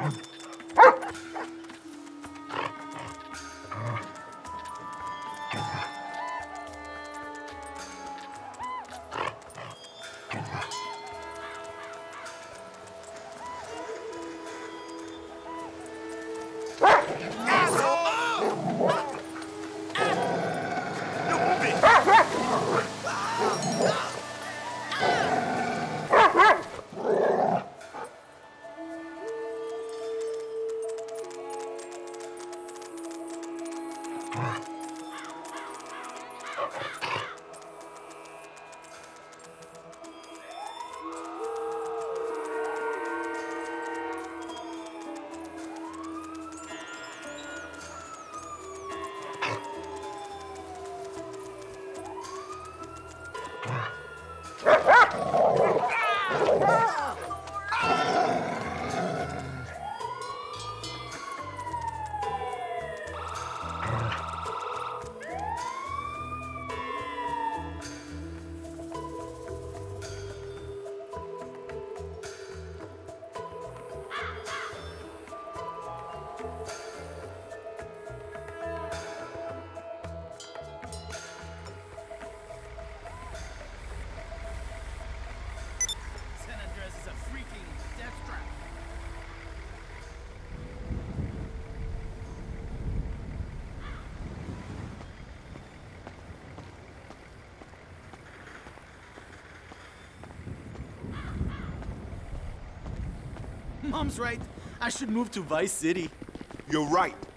Oh. San Mom's right. I should move to Vice City. You're right.